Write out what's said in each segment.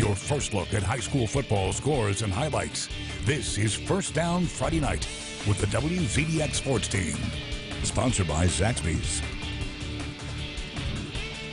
Your first look at high school football scores and highlights. This is First Down Friday Night with the WZDX Sports Team. Sponsored by Zaxby's.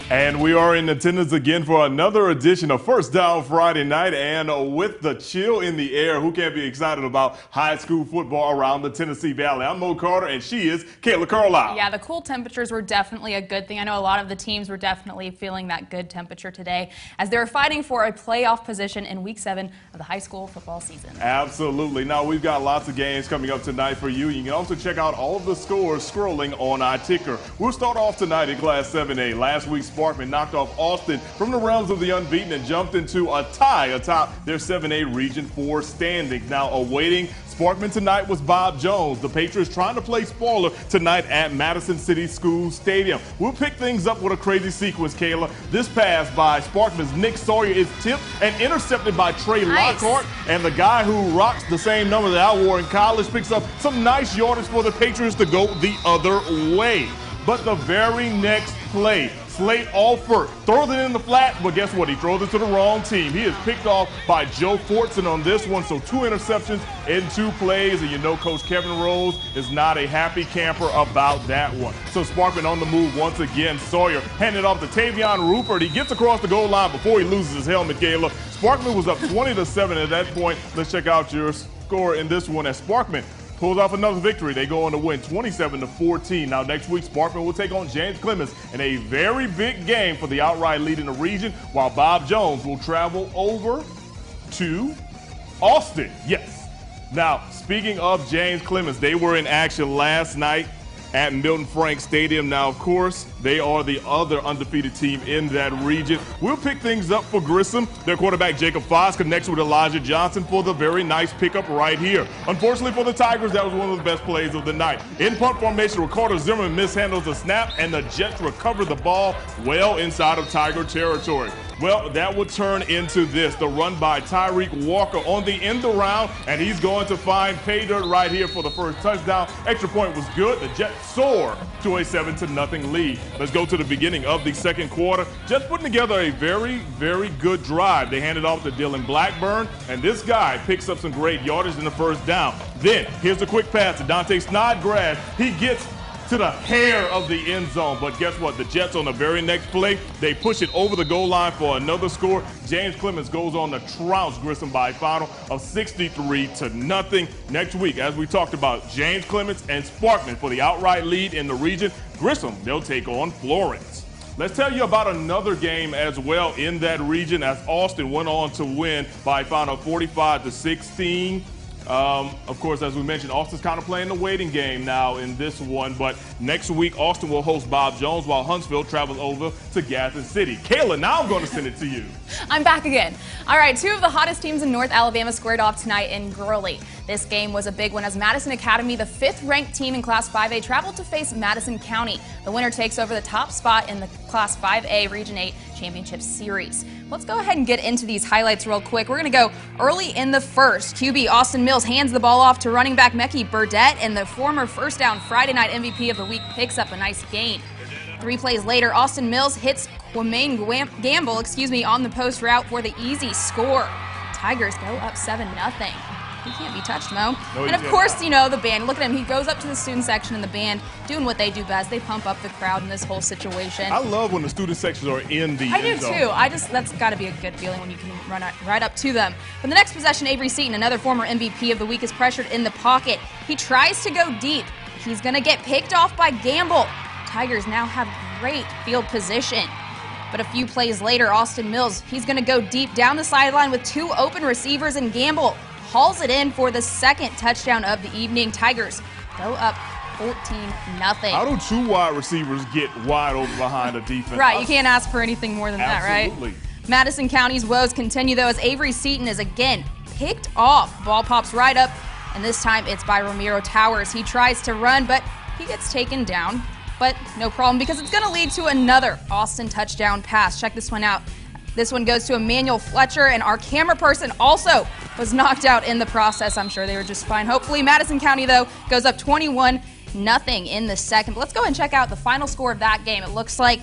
And we are in attendance again for another edition of First Down Friday night. And with the chill in the air, who can't be excited about high school football around the Tennessee Valley? I'm Mo Carter, and she is Kayla Carlile. Yeah, the cool temperatures were definitely a good thing. I know a lot of the teams were definitely feeling that good temperature today as they were fighting for a playoff position in week seven of the high school football season. Absolutely. Now, we've got lots of games coming up tonight for you. You can also check out all of the scores scrolling on our ticker. We'll start off tonight in Class 7A. Last week's Sparkman knocked off Austin from the realms of the unbeaten and jumped into a tie atop their 7A Region 4 standings. Now awaiting Sparkman tonight was Bob Jones. The Patriots trying to play spoiler tonight at Madison City School Stadium. We'll pick things up with a crazy sequence, Kayla. This pass by Sparkman's Nick Sawyer is tipped and intercepted by Trey nice. Lockhart. And the guy who rocks the same number that I wore in college picks up some nice yardage for the Patriots to go the other way. But the very next play, Slate Alford throws it in the flat, but guess what? He throws it to the wrong team. He is picked off by Joe Fortson on this one. So two interceptions in two plays, and you know Coach Kevin Rose is not a happy camper about that one. So Sparkman on the move once again. Sawyer handed off to Tavion Rupert. He gets across the goal line before he loses his helmet, Kayla. Sparkman was up 20 to 7 at that point. Let's check out your score in this one as Sparkman pulls off another victory. They go on to win 27 to 14. Now next week, Sparkman will take on James Clemens in a very big game for the outright lead in the region, while Bob Jones will travel over to Austin. Yes. Now, speaking of James Clemens, they were in action last night at Milton Frank Stadium. Now, of course, they are the other undefeated team in that region. We'll pick things up for Grissom. Their quarterback, Jacob Foss, connects with Elijah Johnson for the very nice pickup right here. Unfortunately for the Tigers, that was one of the best plays of the night. In punt formation, Ricardo Zimmerman mishandles the snap, and the Jets recover the ball well inside of Tiger territory. Well, that would turn into this. The run by Tyreek Walker on the end of the round, and he's going to find pay dirt right here for the first touchdown. Extra point was good. The Jets soar to a 7 to nothing lead. Let's go to the beginning of the second quarter. Jets putting together a very, very good drive. They handed off to Dylan Blackburn, and this guy picks up some great yardage in the first down. Then, here's a quick pass to Dante Snodgrass. He gets to the hair of the end zone. But guess what? The Jets on the very next play, they push it over the goal line for another score. James Clemens goes on to trounce Grissom by a final of 63 to nothing. Next week, as we talked about, James Clemens and Sparkman for the outright lead in the region. Grissom, they'll take on Florence. Let's tell you about another game as well in that region as Austin went on to win by a final 45 to 16. Um, of course, as we mentioned, Austin's kind of playing the waiting game now in this one. But next week, Austin will host Bob Jones while Huntsville travels over to Gadsden City. Kayla, now I'm going to send it to you. I'm back again. All right, two of the hottest teams in North Alabama squared off tonight in Gurley. This game was a big one as Madison Academy, the fifth ranked team in Class 5A, traveled to face Madison County. The winner takes over the top spot in the Class 5A Region 8 Championship Series. Let's go ahead and get into these highlights real quick. We're going to go early in the first. QB Austin Mills hands the ball off to running back Mecky Burdett, and the former first down Friday night MVP of the week picks up a nice gain. Three plays later, Austin Mills hits Quamaine Gamble, excuse me, on the post route for the easy score. Tigers go up 7 0. He can't be touched, Mo. No, and of course, you know, the band. Look at him. He goes up to the student section and the band doing what they do best. They pump up the crowd in this whole situation. I love when the student sections are in the I do zone. too. I just, that's got to be a good feeling when you can run right up to them. From the next possession, Avery Seaton, another former MVP of the week, is pressured in the pocket. He tries to go deep. He's going to get picked off by Gamble. Tigers now have great field position. But a few plays later, Austin Mills, he's going to go deep down the sideline with two open receivers and Gamble hauls it in for the second touchdown of the evening. Tigers go up 14 nothing. How do two wide receivers get wide open behind a defense? right, you can't ask for anything more than Absolutely. that, right? Madison County's woes continue though as Avery Seaton is again picked off. Ball pops right up, and this time it's by Ramiro Towers. He tries to run, but he gets taken down. But no problem because it's going to lead to another Austin touchdown pass. Check this one out. This one goes to Emmanuel Fletcher, and our camera person also was knocked out in the process. I'm sure they were just fine. Hopefully, Madison County, though, goes up 21 nothing in the second. But let's go and check out the final score of that game. It looks like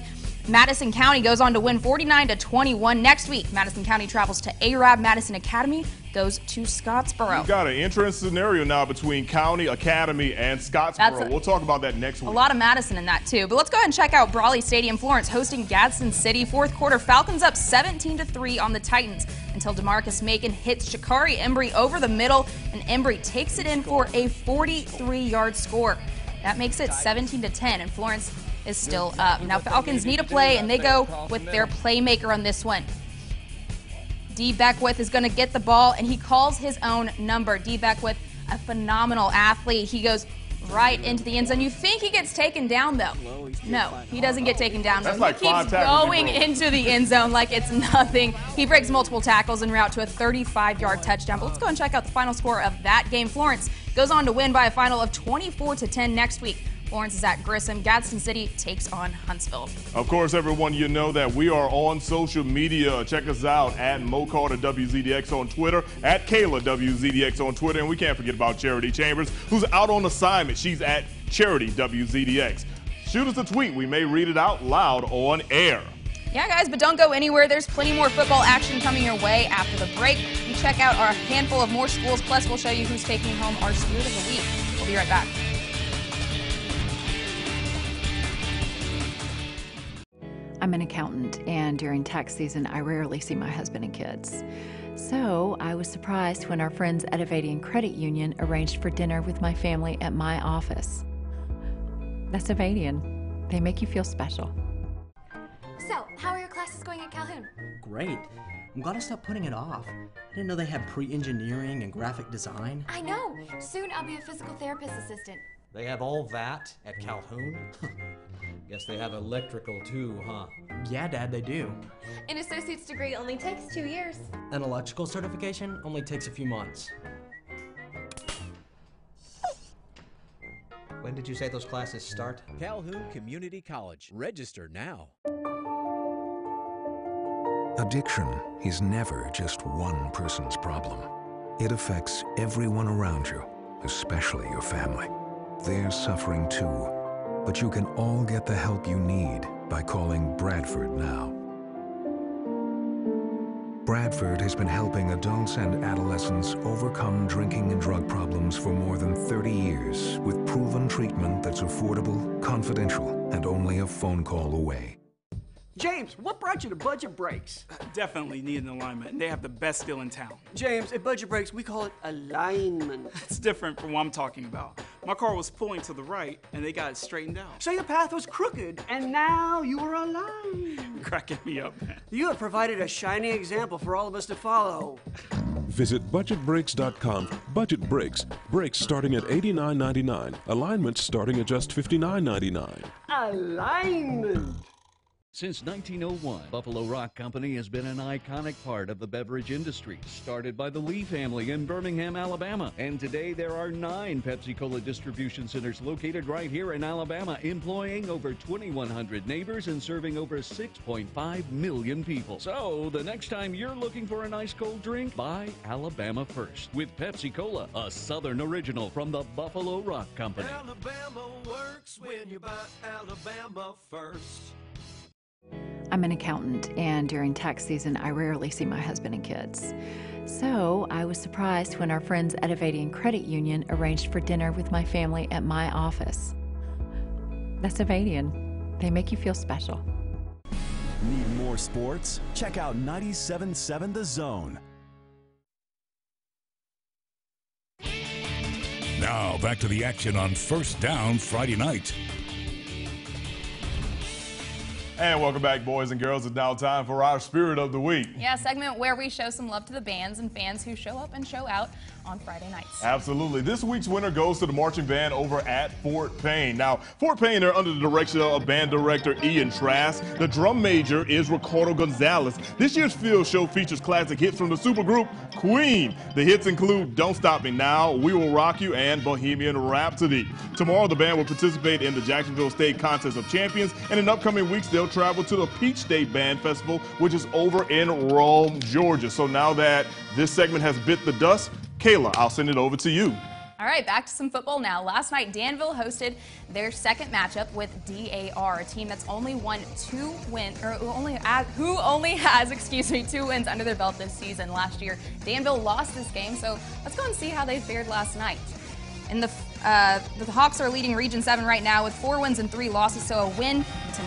Madison County goes on to win 49 to 21 next week. Madison County travels to Arab Madison Academy goes to Scottsboro. We've got an entrance scenario now between County, Academy, and Scottsboro. A, we'll talk about that next week. A lot of Madison in that too. But let's go ahead and check out Braly Stadium, Florence, hosting Gadsden City. Fourth quarter, Falcons up 17 to 3 on the Titans until Demarcus Macon hits Shakari Embry over the middle, and Embry takes it in for a 43-yard score. That makes it 17 to 10, and Florence is still up. Now Falcons need a play, and they go with their playmaker on this one. D. Beckwith is going to get the ball, and he calls his own number. D. Beckwith, a phenomenal athlete. He goes right into the end zone. You think he gets taken down, though. No, he doesn't get taken down. That's like he keeps going into the end zone like it's nothing. He breaks multiple tackles en route to a 35-yard touchdown. But let's go and check out the final score of that game. Florence goes on to win by a final of 24 to 10 next week. Florence is at Grissom. Gadsden City takes on Huntsville. Of course, everyone, you know that we are on social media. Check us out at Mo Carter WZDX on Twitter, at Kayla WZDX on Twitter, and we can't forget about Charity Chambers, who's out on assignment. She's at Charity WZDX. Shoot us a tweet. We may read it out loud on air. Yeah, guys, but don't go anywhere. There's plenty more football action coming your way after the break. You check out our handful of more schools, plus we'll show you who's taking home our Spirit of the Week. We'll be right back. I'm an accountant, and during tax season, I rarely see my husband and kids. So I was surprised when our friends at Avadian Credit Union arranged for dinner with my family at my office. That's Avadian. They make you feel special. So, how are your classes going at Calhoun? Great. I'm glad I stopped putting it off. I didn't know they had pre-engineering and graphic design. I know. Soon I'll be a physical therapist assistant. They have all that at Calhoun? Guess they have electrical too, huh? Yeah, Dad, they do. An associate's degree only takes two years. An electrical certification only takes a few months. When did you say those classes start? Calhoun Community College. Register now. Addiction is never just one person's problem. It affects everyone around you, especially your family. They're suffering too but you can all get the help you need by calling Bradford now. Bradford has been helping adults and adolescents overcome drinking and drug problems for more than 30 years with proven treatment that's affordable, confidential, and only a phone call away. James, what brought you to Budget Brakes? Definitely need an alignment. And they have the best deal in town. James, at Budget Brakes, we call it alignment. It's different from what I'm talking about. My car was pulling to the right, and they got it straightened out. So your path was crooked, and now you are aligned. Cracking me up, man. You have provided a shining example for all of us to follow. Visit budgetbrakes.com. Budget Brakes. Brakes starting at $89.99. Alignments starting at just $59.99. Alignment. Since 1901, Buffalo Rock Company has been an iconic part of the beverage industry, started by the Lee family in Birmingham, Alabama. And today there are nine Pepsi Cola distribution centers located right here in Alabama, employing over 2,100 neighbors and serving over 6.5 million people. So the next time you're looking for a nice cold drink, buy Alabama First with Pepsi Cola, a Southern original from the Buffalo Rock Company. Alabama works when you buy Alabama First. I'm an accountant, and during tax season, I rarely see my husband and kids. So I was surprised when our friends at Avadian Credit Union arranged for dinner with my family at my office. That's Avadian. They make you feel special. Need more sports? Check out 97.7 The Zone. Now back to the action on First Down Friday night. And welcome back, boys and girls. It's now time for our Spirit of the Week. Yeah, segment where we show some love to the bands and fans who show up and show out on Friday nights. Absolutely. This week's winner goes to the marching band over at Fort Payne. Now, Fort Payne they're under the direction of band director Ian Trask. The drum major is Ricardo Gonzalez. This year's field show features classic hits from the supergroup Queen. The hits include Don't Stop Me Now, We Will Rock You, and Bohemian Rhapsody. Tomorrow, the band will participate in the Jacksonville State Contest of Champions, and in upcoming weeks, they'll travel to the Peach State Band Festival, which is over in Rome, Georgia. So now that this segment has bit the dust, Kayla, I'll send it over to you. All right, back to some football now. Last night, Danville hosted their second matchup with DAR, a team that's only won two wins, or only who only has, excuse me, two wins under their belt this season. Last year, Danville lost this game, so let's go and see how they fared last night. And the, uh, the Hawks are leading Region 7 right now with four wins and three losses, so a win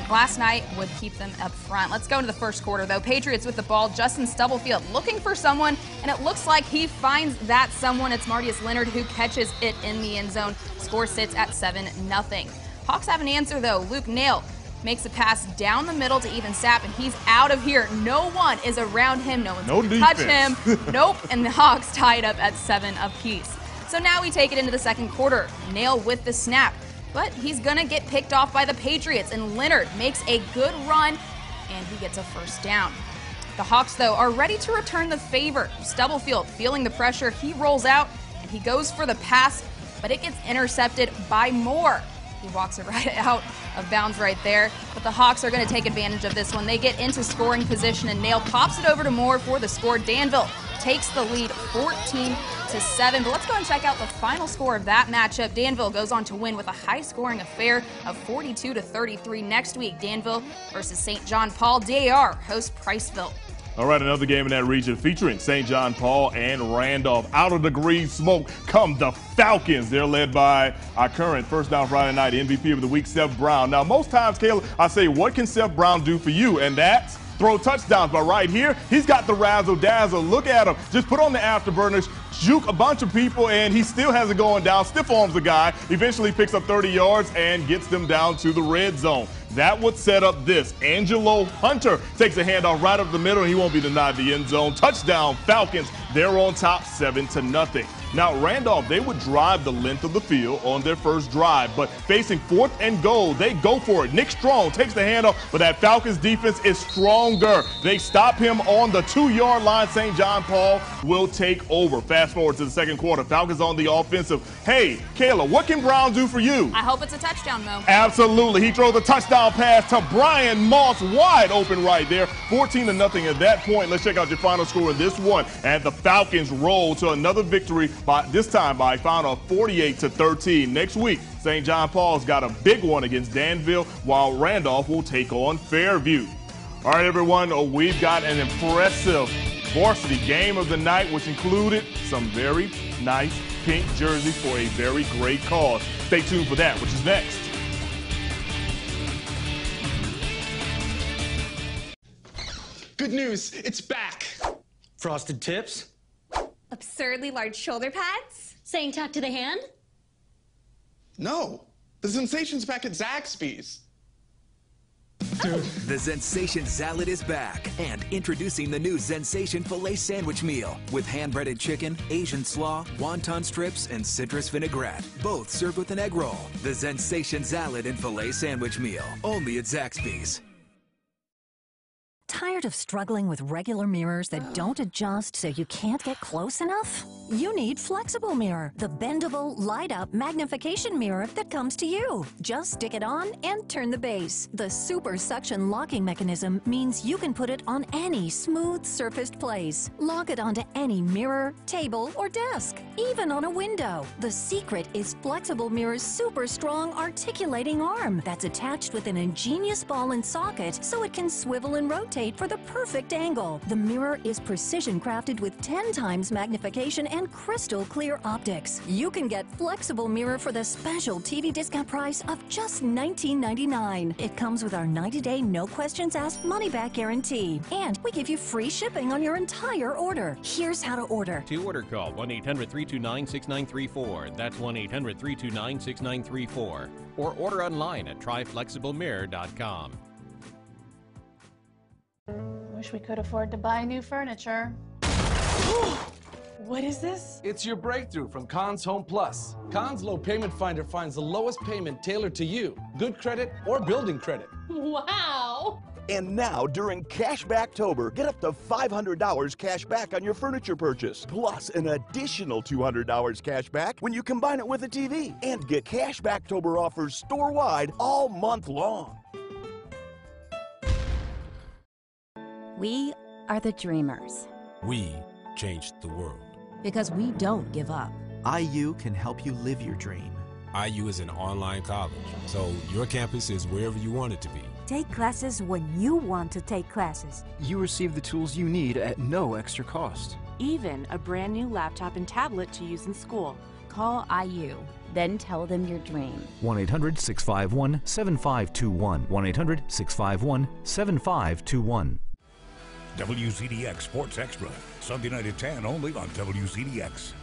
last night would keep them up front. Let's go into the first quarter, though. Patriots with the ball. Justin Stubblefield looking for someone, and it looks like he finds that someone. It's Martius Leonard who catches it in the end zone. Score sits at 7 0. Hawks have an answer, though. Luke Nail makes a pass down the middle to Ethan Sapp, and he's out of here. No one is around him. No one's no going to touch him. nope. And the Hawks tied up at seven apiece. So now we take it into the second quarter. Nail with the snap, but he's going to get picked off by the Patriots, and Leonard makes a good run, and he gets a first down. The Hawks, though, are ready to return the favor. Stubblefield, feeling the pressure, he rolls out, and he goes for the pass, but it gets intercepted by Moore. He walks it right out of bounds right there. But the Hawks are going to take advantage of this one. They get into scoring position, and Nail pops it over to Moore for the score. Danville takes the lead 14 to 7. But let's go and check out the final score of that matchup. Danville goes on to win with a high scoring affair of 42 to 33 next week. Danville versus St. John Paul. DAR hosts Priceville. All right, another game in that region featuring St. John Paul and Randolph. Out of the green smoke come the Falcons. They're led by our current First Down Friday Night MVP of the week, Seth Brown. Now, most times, Caleb, I say, what can Seth Brown do for you? And that's throw touchdowns. But right here, he's got the razzle dazzle. Look at him. Just put on the afterburners, juke a bunch of people, and he still has it going down. Stiff arms the guy. Eventually picks up 30 yards and gets them down to the red zone. That would set up this. Angelo Hunter takes a handoff right up the middle, and he won't be denied the end zone. Touchdown, Falcons. They're on top, seven to nothing. Now, Randolph, they would drive the length of the field on their first drive, but facing fourth and goal, they go for it. Nick Strong takes the handoff, but that Falcons defense is stronger. They stop him on the two yard line. St. John Paul will take over. Fast forward to the second quarter. Falcons on the offensive. Hey, Kayla, what can Brown do for you? I hope it's a touchdown, Mo. Absolutely. He throws a touchdown pass to Brian Moss, wide open right there. 14 to nothing at that point. Let's check out your final score in this one. And the Falcons roll to another victory by this time by a final of 48 to 13. Next week, St. John Paul's got a big one against Danville, while Randolph will take on Fairview. All right, everyone, uh, we've got an impressive varsity game of the night, which included some very nice pink jerseys for a very great cause. Stay tuned for that, which is next. Good news, it's back. Frosted tips? Absurdly large shoulder pads? Saying talk to the hand? No. The sensation's back at Zaxby's. The Sensation Salad is back. And introducing the new Sensation Filet Sandwich Meal with hand breaded chicken, Asian slaw, wonton strips, and citrus vinaigrette. Both served with an egg roll. The Zensation Salad and Filet Sandwich Meal. Only at Zaxby's. Tired of struggling with regular mirrors that don't adjust so you can't get close enough? You need Flexible Mirror, the bendable, light up magnification mirror that comes to you. Just stick it on and turn the base. The super suction locking mechanism means you can put it on any smooth surfaced place. Lock it onto any mirror, table, or desk, even on a window. The secret is Flexible Mirror's super strong articulating arm that's attached with an ingenious ball and socket so it can swivel and rotate for the perfect angle. The mirror is precision crafted with 10 times magnification and crystal clear optics. You can get flexible mirror for the special TV discount price of just $19.99. It comes with our 90-day no questions asked money back guarantee. And we give you free shipping on your entire order. Here's how to order. To order call 1-800-329-6934. That's 1-800-329-6934. Or order online at tryflexiblemirror.com. Wish we could afford to buy new furniture. What is this? It's your breakthrough from Conn's Home Plus. Conn's Low Payment Finder finds the lowest payment tailored to you, good credit or building credit. Wow! And now, during Cashbacktober, get up to $500 cash back on your furniture purchase, plus an additional $200 cash back when you combine it with a TV. And get Cashbacktober offers store-wide all month long. We are the dreamers. We changed the world. Because we don't give up. IU can help you live your dream. IU is an online college, so your campus is wherever you want it to be. Take classes when you want to take classes. You receive the tools you need at no extra cost. Even a brand new laptop and tablet to use in school. Call IU. Then tell them your dream. 1 800 651 7521. 1 800 651 7521. WZDX Sports Extra, Sunday night at 10 only on WZDX.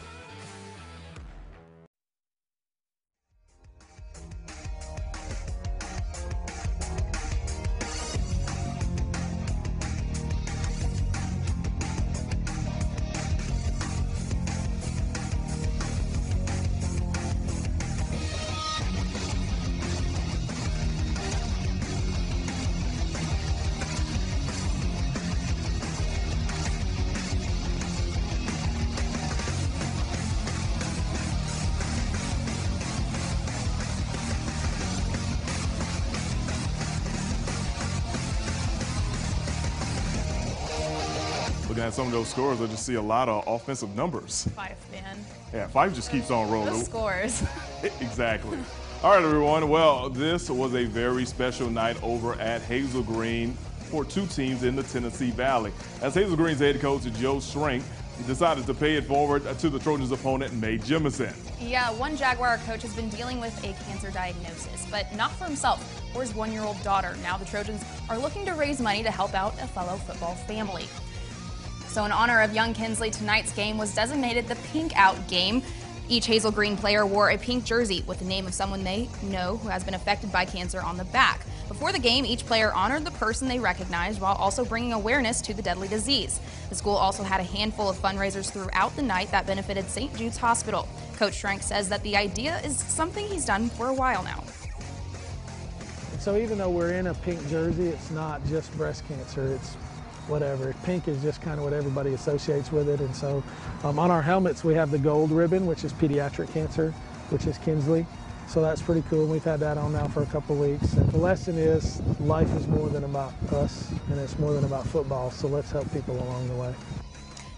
Looking at some of those scores, I just see a lot of offensive numbers. Five, man. Yeah, five just keeps on rolling. Those scores. exactly. All right, everyone. Well, this was a very special night over at Hazel Green for two teams in the Tennessee Valley. As Hazel Green's head coach Joe Shrink decided to pay it forward to the Trojans' opponent, Mae Jemison. Yeah, one Jaguar coach has been dealing with a cancer diagnosis, but not for himself or his one year old daughter. Now the Trojans are looking to raise money to help out a fellow football family. So, in honor of young Kinsley, tonight's game was designated the Pink Out game. Each Hazel Green player wore a pink jersey with the name of someone they know who has been affected by cancer on the back. Before the game, each player honored the person they recognized while also bringing awareness to the deadly disease. The school also had a handful of fundraisers throughout the night that benefited St. Jude's Hospital. Coach Schrank says that the idea is something he's done for a while now. So even though we're in a pink jersey, it's not just breast cancer. It's whatever. Pink is just kind of what everybody associates with it. And so um, on our helmets, we have the gold ribbon, which is pediatric cancer, which is Kinsley. So that's pretty cool. We've had that on now for a couple weeks. And the lesson is life is more than about us and it's more than about football. So let's help people along the way.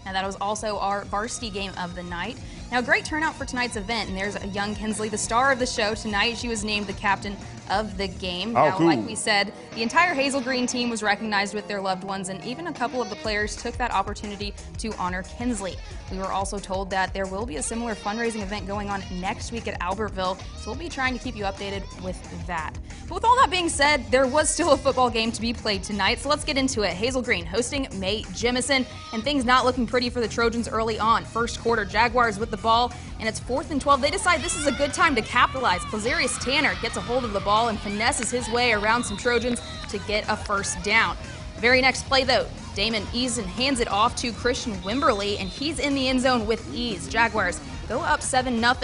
Now, that was also our varsity game of the night. Now, great turnout for tonight's event, and there's a young Kinsley, the star of the show tonight. She was named the captain of the game. Oh, now, cool. like we said, the entire Hazel Green team was recognized with their loved ones, and even a couple of the players took that opportunity to honor Kinsley. We were also told that there will be a similar fundraising event going on next week at Albertville, so we'll be trying to keep you updated with that. But with all that being said, there was still a football game to be played tonight, so let's get into it. Hazel Green hosting Mae Jemison, and things not looking pretty for the Trojans early on. First quarter, Jaguars with the ball, and it's fourth and 12. They decide this is a good time to capitalize. Blazarius Tanner gets a hold of the ball and finesses his way around some Trojans to get a first down. Very next play, though, Damon Eason hands it off to Christian Wimberly, and he's in the end zone with ease. Jaguars go up 7 0.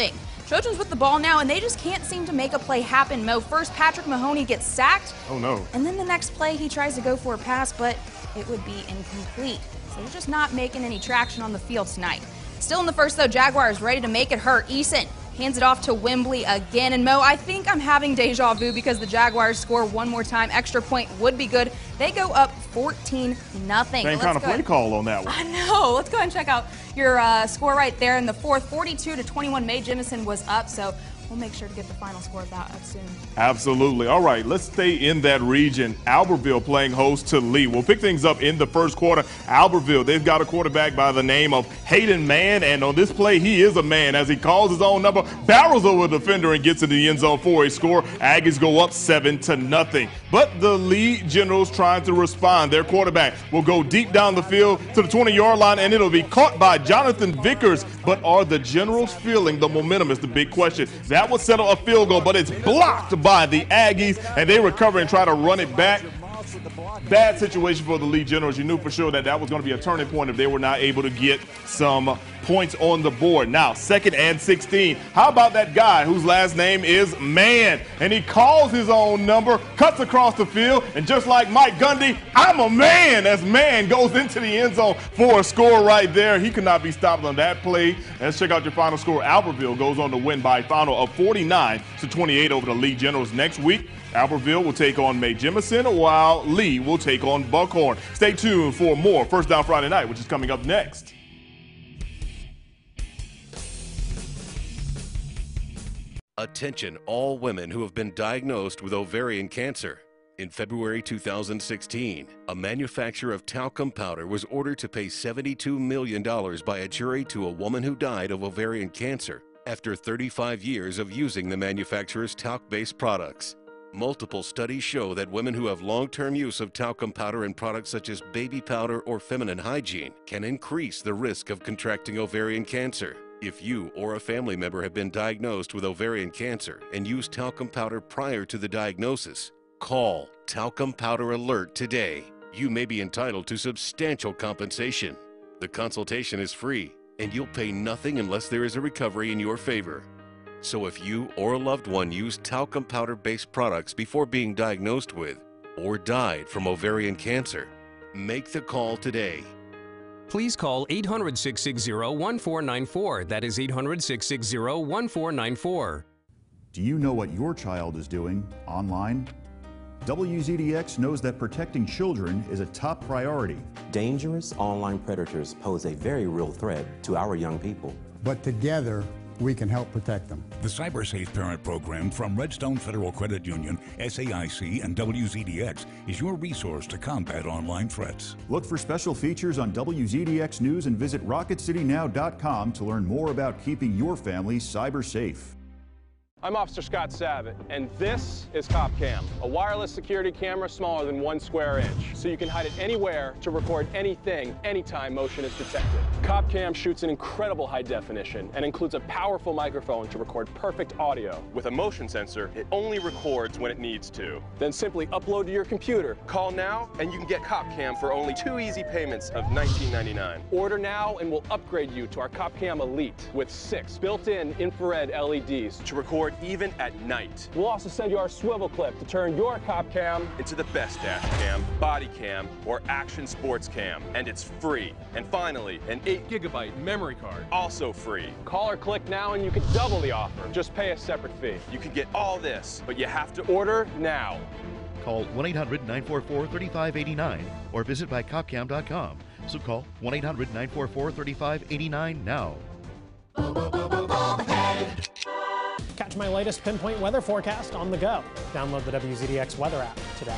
Trojans with the ball now, and they just can't seem to make a play happen. Mo, first Patrick Mahoney gets sacked, Oh, no. and then the next play he tries to go for a pass, but it would be incomplete. So they're just not making any traction on the field tonight. Still in the first, though, Jaguars ready to make it hurt. Eason hands it off to Wimberly again. And Mo, I think I'm having deja vu because the Jaguars score one more time. Extra point would be good. They go up 14 nothing. Same kind of play call on that one. I know. Let's go ahead and check out your uh, score right there in the fourth. 42 to 21. Mae Jemison was up, so we'll make sure to get the final score of that up soon. Absolutely. All right, let's stay in that region. Albertville playing host to Lee. We'll pick things up in the first quarter. Albertville, they've got a quarterback by the name of Hayden Mann, and on this play, he is a man as he calls his own number, barrels over the defender, and gets into the end zone for a score. Aggies go up seven to nothing. But the Lee Generals trying to respond. Their quarterback will go deep down the field to the 20-yard line, and it'll be caught by Jonathan Vickers. But are the Generals feeling the momentum? Is the big question. That would settle a field goal, but it's blocked by the Aggies, and they recover and try to run it back. Bad situation for the Lee Generals. You knew for sure that that was going to be a turning point if they were not able to get some points on the board. Now, second and 16. How about that guy whose last name is Man? And he calls his own number, cuts across the field, and just like Mike Gundy, I'm a man as Man goes into the end zone for a score right there. He could not be stopped on that play. Let's check out your final score. Albertville goes on to win by a final of 49 to 28 over the Lee Generals next week. Albertville will take on Mae Jemison, while Lee will take on Buckhorn. Stay tuned for more First Down Friday Night, which is coming up next. Attention, all women who have been diagnosed with ovarian cancer. In February 2016, a manufacturer of talcum powder was ordered to pay $72 million by a jury to a woman who died of ovarian cancer after 35 years of using the manufacturer's talc based products. Multiple studies show that women who have long term use of talcum powder in products such as baby powder or feminine hygiene can increase the risk of contracting ovarian cancer. If you or a family member have been diagnosed with ovarian cancer and used talcum powder prior to the diagnosis, call Talcum Powder Alert today. You may be entitled to substantial compensation. The consultation is free, and you'll pay nothing unless there is a recovery in your favor. So if you or a loved one used talcum powder based products before being diagnosed with or died from ovarian cancer, make the call today. Please call 800 660 1494. That is 800 660 1494. Do you know what your child is doing online? WZDX knows that protecting children is a top priority. Dangerous online predators pose a very real threat to our young people. But together, we can help protect them. The CyberSafe Parent Program from Redstone Federal Credit Union, SAIC, and WZDX is your resource to combat online threats. Look for special features on WZDX News and visit RocketCityNow.com to learn more about keeping your family cyber safe. I'm Officer Scott Savitt, and this is CopCam, a wireless security camera smaller than one square inch, so you can hide it anywhere to record anything, anytime motion is detected. CopCam shoots in incredible high definition and includes a powerful microphone to record perfect audio. With a motion sensor, it only records when it needs to. Then simply upload to your computer. Call now, and you can get CopCam for only two easy payments of $19.99. Order now, and we'll upgrade you to our CopCam Elite with six built-in infrared LEDs to record even at night. We'll also send you our swivel clip to turn your cop cam into the best dash cam, body cam, or action sports cam. And it's free. And finally, an 8 gigabyte memory card, also free. Call or click now and you can double the offer. Just pay a separate fee. You can get all this, but you have to order now. Call 1 800 944 3589 or visit bycopcam.com. So call 1 800 944 3589 now. Catch my latest pinpoint weather forecast on the go. Download the WZDX weather app today.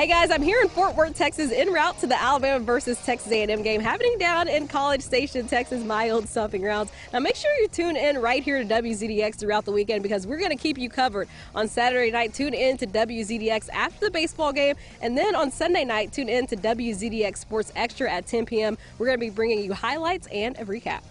Hey guys, I'm here in Fort Worth, Texas, en route to the Alabama versus Texas A&M game happening down in College Station, Texas, my old stomping grounds. Now make sure you tune in right here to WZDX throughout the weekend because we're going to keep you covered. On Saturday night, tune in to WZDX after the baseball game, and then on Sunday night, tune in to WZDX Sports Extra at 10 p.m. We're going to be bringing you highlights and a recap.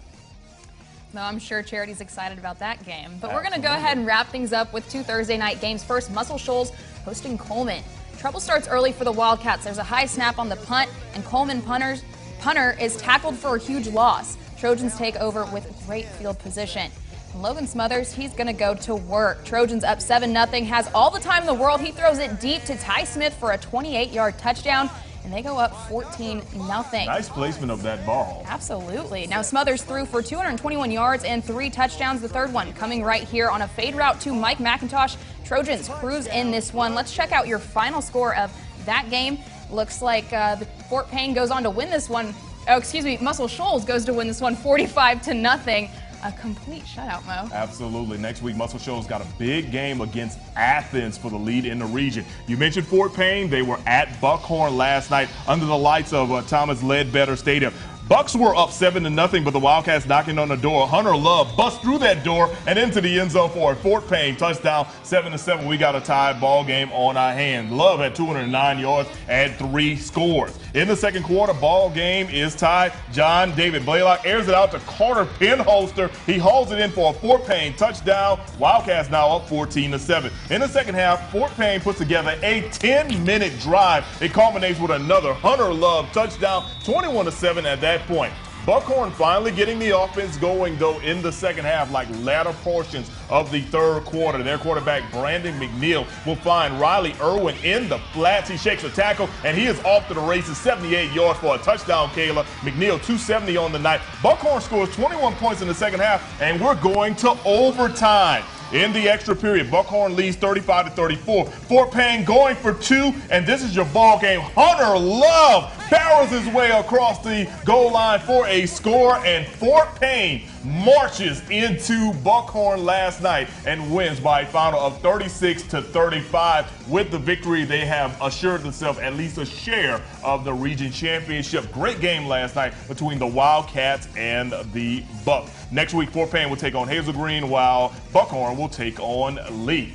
No, I'm sure Charity's excited about that game. But we're going to go ahead and wrap things up with two Thursday night games. First, Muscle Shoals hosting Coleman. Trouble starts early for the Wildcats. There's a high snap on the punt, and Coleman punters, punter is tackled for a huge loss. Trojans take over with great field position. Logan Smothers, he's going to go to work. Trojans up 7 0, has all the time in the world. He throws it deep to Ty Smith for a 28 yard touchdown and they go up 14 nothing. Nice placement of that ball. Absolutely. Now Smothers threw for 221 yards and three touchdowns. The third one coming right here on a fade route to Mike McIntosh. Trojans cruise in this one. Let's check out your final score of that game. Looks like uh, the Fort Payne goes on to win this one. Oh, excuse me, Muscle Shoals goes to win this one 45 to nothing a complete shutout, Mo. Absolutely. Next week, Muscle Shoals got a big game against Athens for the lead in the region. You mentioned Fort Payne. They were at Buckhorn last night under the lights of uh, Thomas Ledbetter Stadium. Bucks were up seven to nothing, but the Wildcats knocking on the door. Hunter Love busts through that door and into the end zone for a Fort Payne touchdown. Seven to seven. We got a tied ball game on our hands. Love had 209 yards and three scores. In the second quarter, ball game is tied. John David Blaylock airs it out to Carter Penholster. He hauls it in for a Fort Payne touchdown. Wildcats now up 14 to 7. In the second half, Fort Payne puts together a 10-minute drive. It culminates with another Hunter Love touchdown, 21 to 7 at that point. Buckhorn finally getting the offense going, though, in the second half, like latter portions of the third quarter. Their quarterback, Brandon McNeil, will find Riley Irwin in the flats. He shakes a tackle, and he is off to the races, 78 yards for a touchdown, Kayla. McNeil, 270 on the night. Buckhorn scores 21 points in the second half, and we're going to overtime. In the extra period, Buckhorn leads 35 to 34. Fort Payne going for two, and this is your ball game. Hunter Love barrels his way across the goal line for a score, and Fort Payne marches into Buckhorn last night and wins by a final of 36 to 35. With the victory, they have assured themselves at least a share of the region championship. Great game last night between the Wildcats and the Bucks. Next week, Fort Payne will take on Hazel Green, while Buckhorn will take on Lee.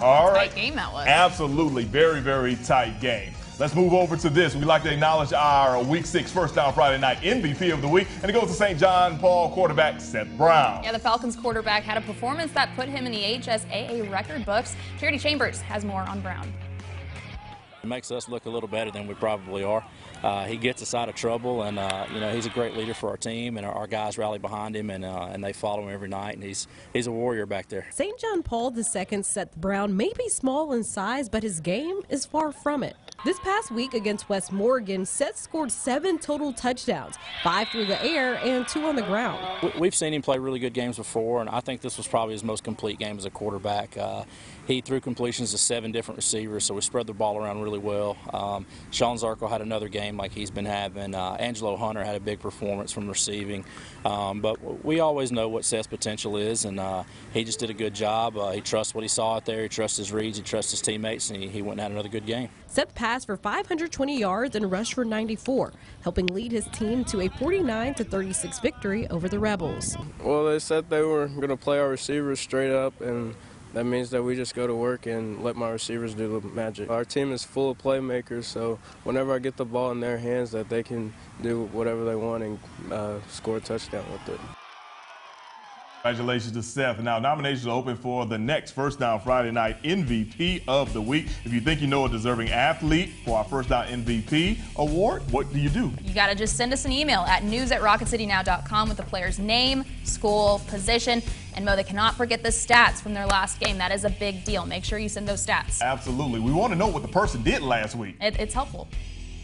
Wow, All tight game that was. Absolutely. Very, very tight game. Let's move over to this. We'd like to acknowledge our Week 6 First Down Friday Night MVP of the week, and it goes to St. John Paul quarterback Seth Brown. Yeah, the Falcons quarterback had a performance that put him in the HSAA record books. Charity Chambers has more on Brown. It makes us look a little better than we probably are. Uh, he gets us out of trouble, and uh, you know he's a great leader for our team, and our, our guys rally behind him, and uh, and they follow him every night, and he's he's a warrior back there. St. John Paul II Seth Brown may be small in size, but his game is far from it. This past week against West Morgan, Seth scored seven total touchdowns, five through the air and two on the ground. We- We've seen him play really good games before, and I think this was probably his most complete game as a quarterback. Uh, he threw completions to seven different receivers, so we spread the ball around really well. Um, Sean Zarko had another game like he's been having. Uh, Angelo Hunter had a big performance from receiving. Um, but we always know what Seth's potential is, and uh, he just did a good job. Uh, he trusts what he saw out there, he trusts his reads, he trusts his teammates, and he, he went and had another good game. Seth passed for 520 yards and rushed for 94, helping lead his team to a 49 to 36 victory over the Rebels. Well, they said they were going to play our receivers straight up, and that means that we just go to work and let my receivers do the magic. Our team is full of playmakers, so whenever I get the ball in their hands, that they can do whatever they want and uh, score a touchdown with it. Congratulations to Seth. Now, nominations are open for the next First Down Friday Night MVP of the week. If you think you know a deserving athlete for our First Down MVP award, what do you do? You got to just send us an email at news at rocketcitynow.com with the player's name, school, position, and Mo, they cannot forget the stats from their last game. That is a big deal. Make sure you send those stats. Absolutely. We want to know what the person did last week. It, it's helpful.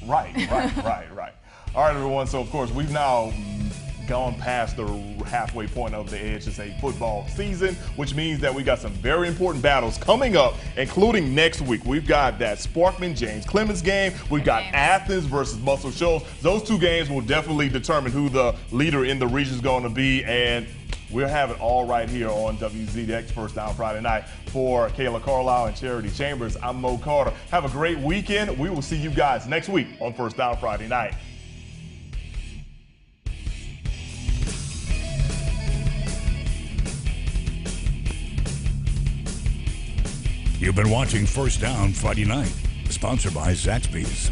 Right, right, right, right. All right, everyone. So, of course, we've now gone past the halfway point of the HSA football season, which means that we got some very important battles coming up, including next week. We've got that Sparkman James Clemens game. We've got Athens versus Muscle Shoals. Those two games will definitely determine who the leader in the region is going to be, and we'll have it all right here on WZDX First Down Friday night. For Kayla Carlile and Charity Chambers, I'm Mo Carter. Have a great weekend. We will see you guys next week on First Down Friday night. You've been watching First Down Friday Night, sponsored by Zaxby's.